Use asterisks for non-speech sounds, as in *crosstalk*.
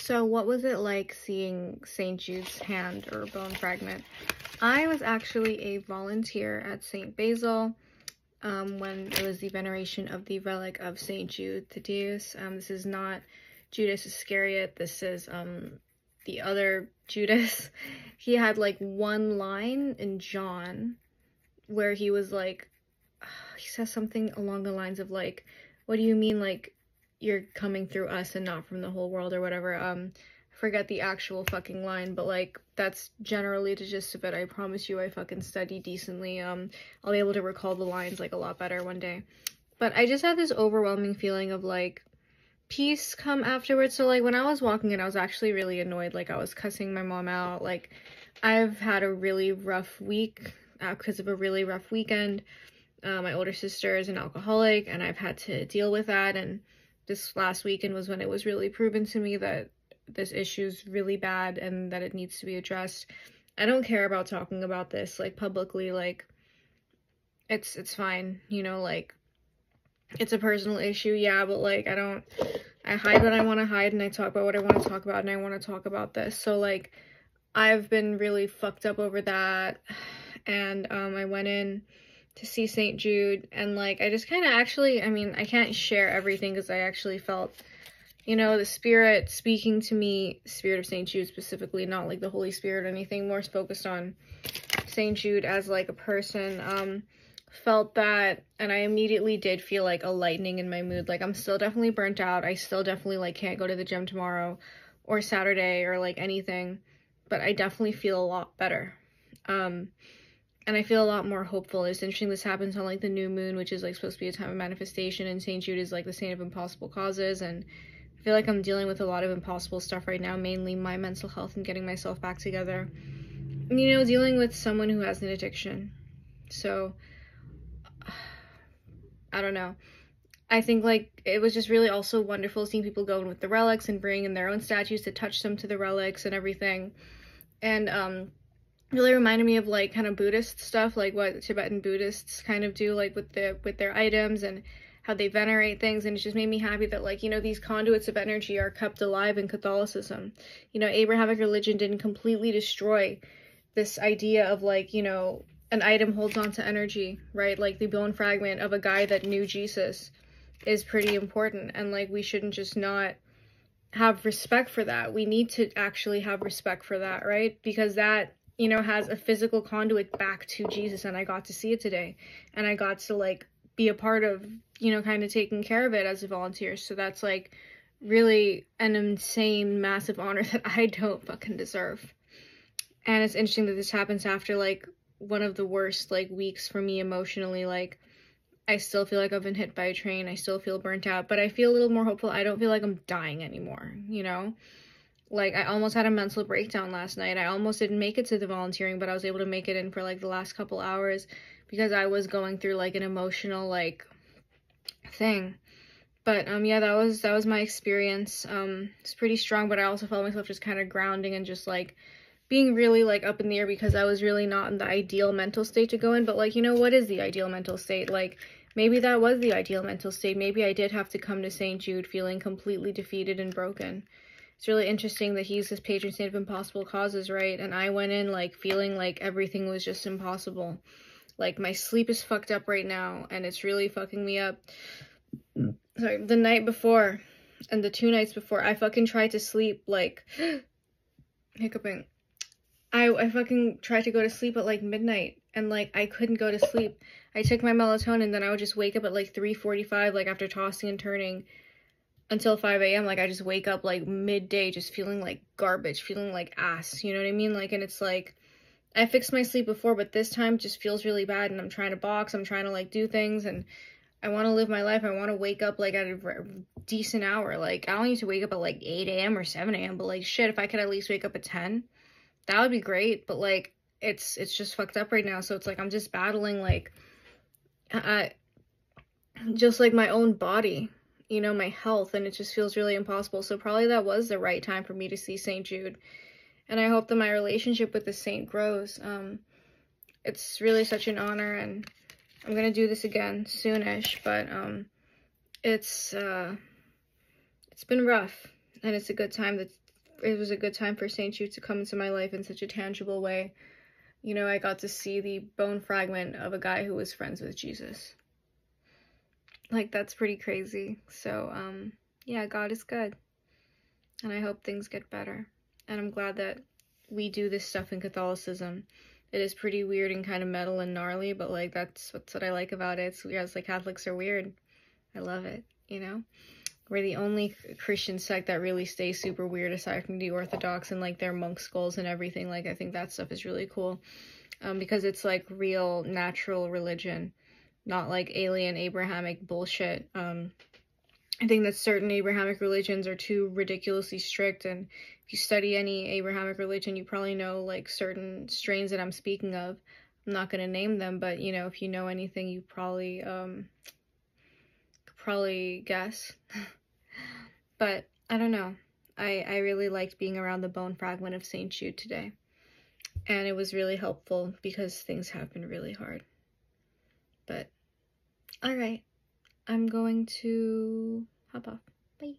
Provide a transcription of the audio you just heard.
So what was it like seeing St. Jude's hand or bone fragment? I was actually a volunteer at St. Basil um, when it was the veneration of the relic of St. Jude Thaddeus. Um, this is not Judas Iscariot. This is um, the other Judas. *laughs* He had like one line in John where he was like, *sighs* he says something along the lines of like, what do you mean like you're coming through us and not from the whole world or whatever. Um, forget the actual fucking line, but like that's generally the gist of it. I promise you, I fucking study decently. Um, I'll be able to recall the lines like a lot better one day. But I just had this overwhelming feeling of like peace come afterwards. So like when I was walking in, I was actually really annoyed. Like I was cussing my mom out. Like I've had a really rough week because uh, of a really rough weekend. Uh, my older sister is an alcoholic, and I've had to deal with that and this last weekend was when it was really proven to me that this issue is really bad and that it needs to be addressed. I don't care about talking about this like publicly like it's it's fine, you know, like it's a personal issue, yeah, but like I don't I hide what I want to hide and I talk about what I want to talk about and I want to talk about this. So like I've been really fucked up over that *sighs* and um I went in to see St. Jude and like I just kind of actually, I mean, I can't share everything because I actually felt you know, the spirit speaking to me, spirit of St. Jude specifically, not like the Holy Spirit or anything, more focused on St. Jude as like a person. Um felt that and I immediately did feel like a lightening in my mood. Like I'm still definitely burnt out. I still definitely like can't go to the gym tomorrow or Saturday or like anything, but I definitely feel a lot better. Um and I feel a lot more hopeful. It's interesting this happens on like the new moon, which is like supposed to be a time of manifestation, and St. Jude is like the saint of impossible causes, and I feel like I'm dealing with a lot of impossible stuff right now, mainly my mental health and getting myself back together. You know, dealing with someone who has an addiction. So, *sighs* I don't know. I think like it was just really also wonderful seeing people go in with the relics and bring in their own statues to touch them to the relics and everything. And um really reminded me of like kind of Buddhist stuff, like what Tibetan Buddhists kind of do, like with the with their items and how they venerate things. And it just made me happy that like you know these conduits of energy are kept alive in Catholicism. You know, Abrahamic religion didn't completely destroy this idea of like you know an item holds on to energy, right? Like the bone fragment of a guy that knew Jesus is pretty important, and like we shouldn't just not have respect for that. We need to actually have respect for that, right? Because that you know, has a physical conduit back to Jesus and I got to see it today. And I got to like be a part of, you know, kind of taking care of it as a volunteer. So that's like really an insane, massive honor *laughs* that I don't fucking deserve. And it's interesting that this happens after like one of the worst like weeks for me emotionally. Like I still feel like I've been hit by a train. I still feel burnt out, but I feel a little more hopeful. I don't feel like I'm dying anymore, you know? Like I almost had a mental breakdown last night. I almost didn't make it to the volunteering, but I was able to make it in for like the last couple hours because I was going through like an emotional like thing. But um yeah, that was that was my experience. Um it's pretty strong, but I also felt myself just kind of grounding and just like being really like up in the air because I was really not in the ideal mental state to go in, but like you know what is the ideal mental state? Like maybe that was the ideal mental state. Maybe I did have to come to St. Jude feeling completely defeated and broken it's really interesting that he's his patron saint of impossible causes, right? And I went in like feeling like everything was just impossible. Like my sleep is fucked up right now and it's really fucking me up. Sorry, the night before and the two nights before, I fucking tried to sleep like *gasps* hiccuping. I I fucking tried to go to sleep at like midnight and like I couldn't go to sleep. I took my melatonin, then I would just wake up at like 3:45 like after tossing and turning until 5 a.m. Like I just wake up like midday just feeling like garbage, feeling like ass. You know what I mean? Like, and it's like, I fixed my sleep before, but this time just feels really bad and I'm trying to box. I'm trying to like do things and I want to live my life. I want to wake up like at a decent hour. Like I don't need to wake up at like 8 a.m. or 7 a.m. But like shit, if I could at least wake up at 10, that would be great. But like it's it's just fucked up right now. So it's like I'm just battling like, I, just like my own body you know, my health and it just feels really impossible. So probably that was the right time for me to see St. Jude. And I hope that my relationship with the saint grows. Um, it's really such an honor and I'm going to do this again soonish, but um, it's uh, it's been rough and it's a good time that it was a good time for St. Jude to come into my life in such a tangible way. You know, I got to see the bone fragment of a guy who was friends with Jesus. Like, that's pretty crazy. So, um, yeah, God is good. And I hope things get better. And I'm glad that we do this stuff in Catholicism. It is pretty weird and kind of metal and gnarly, but like that's what's what I like about it. It's weird. It's like Catholics are weird. I love it, you know? We're the only Christian sect that really stays super weird aside from the Orthodox and like their monk skulls and everything. Like I think that stuff is really cool. Um, because it's like real natural religion, not like alien Abrahamic bullshit. Um, I think that certain Abrahamic religions are too ridiculously strict, and if you study any Abrahamic religion, you probably know like certain strains that I'm speaking of. I'm not gonna name them, but you know, if you know anything, you probably um could probably guess. *laughs* but I don't know. I I really liked being around the bone fragment of Saint Jude today, and it was really helpful because things have been really hard. But all right. I'm going to hop off. Bye.